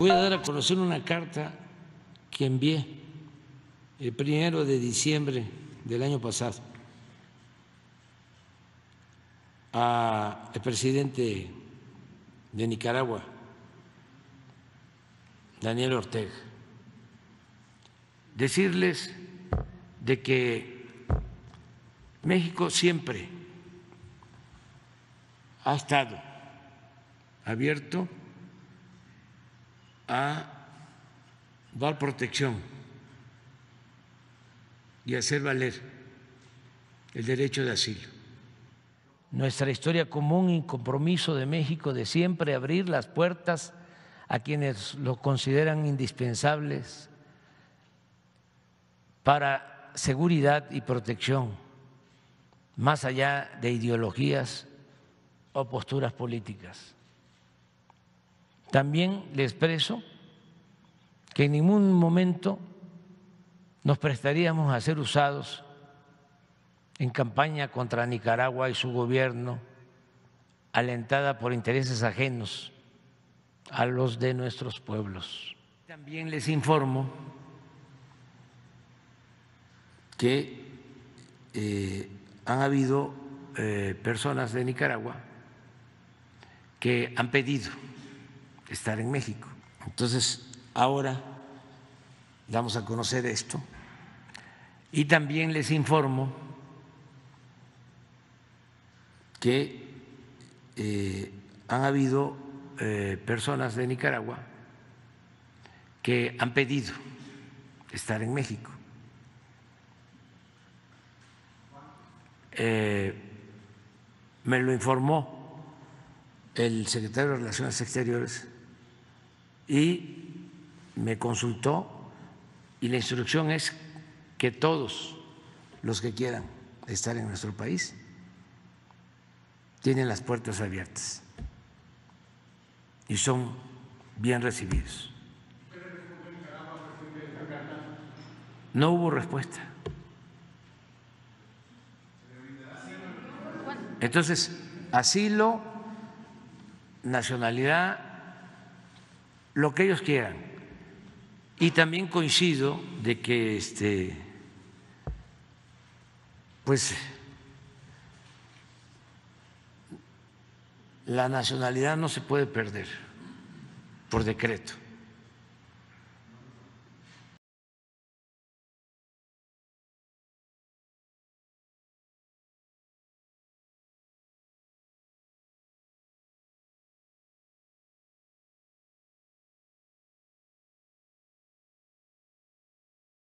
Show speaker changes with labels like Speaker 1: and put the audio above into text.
Speaker 1: Voy a dar a conocer una carta que envié el primero de diciembre del año pasado al presidente de Nicaragua, Daniel Ortega, decirles de que México siempre ha estado abierto a dar protección y hacer valer el derecho de asilo. Nuestra historia común y compromiso de México de siempre abrir las puertas a quienes lo consideran indispensables para seguridad y protección, más allá de ideologías o posturas políticas. También le expreso que en ningún momento nos prestaríamos a ser usados en campaña contra Nicaragua y su gobierno, alentada por intereses ajenos a los de nuestros pueblos. También les informo que eh, han habido eh, personas de Nicaragua que han pedido estar en México. Entonces, ahora damos a conocer esto y también les informo que eh, han habido eh, personas de Nicaragua que han pedido estar en México. Eh, me lo informó el secretario de Relaciones Exteriores y me consultó y la instrucción es que todos los que quieran estar en nuestro país tienen las puertas abiertas y son bien recibidos. No hubo respuesta. Entonces, asilo, nacionalidad, lo que ellos quieran. Y también coincido de que este pues la nacionalidad no se puede perder por decreto.